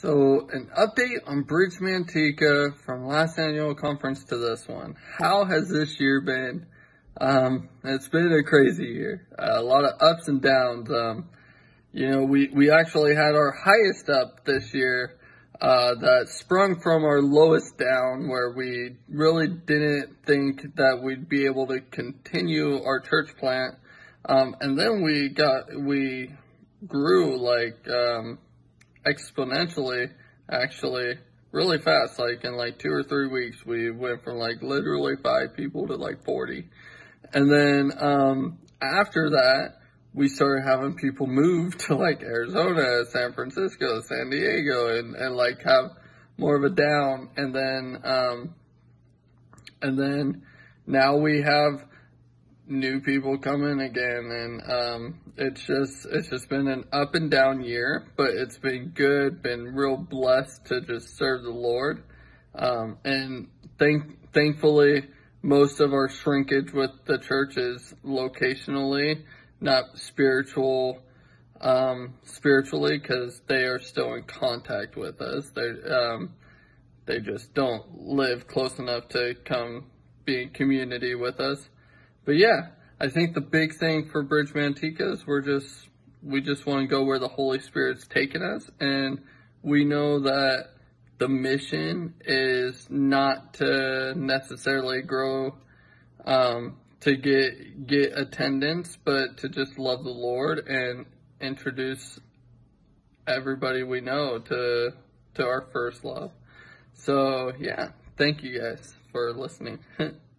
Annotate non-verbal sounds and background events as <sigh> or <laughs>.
So, an update on Bridge Manteca from last annual conference to this one. How has this year been? Um, it's been a crazy year. Uh, a lot of ups and downs. Um, you know, we, we actually had our highest up this year uh, that sprung from our lowest down where we really didn't think that we'd be able to continue our church plant. Um, and then we got, we grew like, um, exponentially, actually, really fast. Like in like two or three weeks, we went from like literally five people to like 40. And then, um, after that, we started having people move to like Arizona, San Francisco, San Diego, and, and like have more of a down. And then, um, and then now we have new people coming again and um, it's just it's just been an up and down year but it's been good been real blessed to just serve the lord. Um, and thank thankfully most of our shrinkage with the church is locationally not spiritual um, spiritually because they are still in contact with us. They um, they just don't live close enough to come be in community with us but yeah, I think the big thing for Bridge Manteca is we're just we just want to go where the Holy Spirit's taken us, and we know that the mission is not to necessarily grow um, to get get attendance, but to just love the Lord and introduce everybody we know to to our first love. So yeah, thank you guys for listening. <laughs>